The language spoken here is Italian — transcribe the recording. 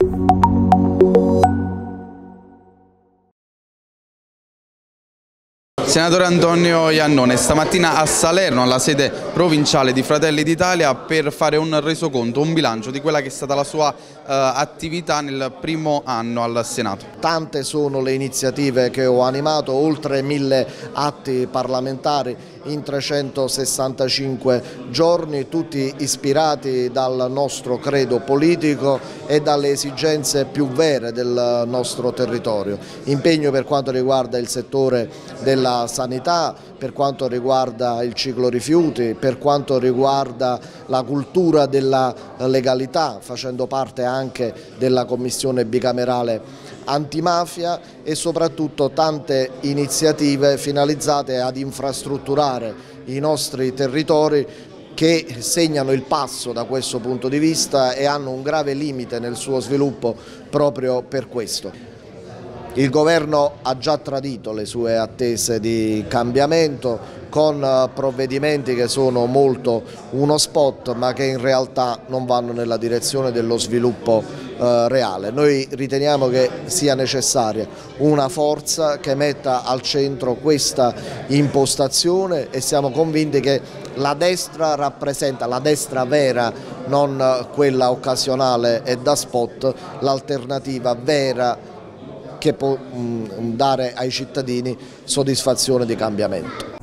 Thank you Senatore Antonio Iannone, stamattina a Salerno, alla sede provinciale di Fratelli d'Italia, per fare un resoconto, un bilancio di quella che è stata la sua uh, attività nel primo anno al Senato. Tante sono le iniziative che ho animato, oltre mille atti parlamentari in 365 giorni, tutti ispirati dal nostro credo politico e dalle esigenze più vere del nostro territorio. Impegno per quanto riguarda il settore della sanità, per quanto riguarda il ciclo rifiuti, per quanto riguarda la cultura della legalità, facendo parte anche della commissione bicamerale antimafia e soprattutto tante iniziative finalizzate ad infrastrutturare i nostri territori che segnano il passo da questo punto di vista e hanno un grave limite nel suo sviluppo proprio per questo. Il governo ha già tradito le sue attese di cambiamento con eh, provvedimenti che sono molto uno spot ma che in realtà non vanno nella direzione dello sviluppo eh, reale. Noi riteniamo che sia necessaria una forza che metta al centro questa impostazione e siamo convinti che la destra rappresenta, la destra vera, non quella occasionale e da spot, l'alternativa vera che può mm, dare ai cittadini soddisfazione di cambiamento.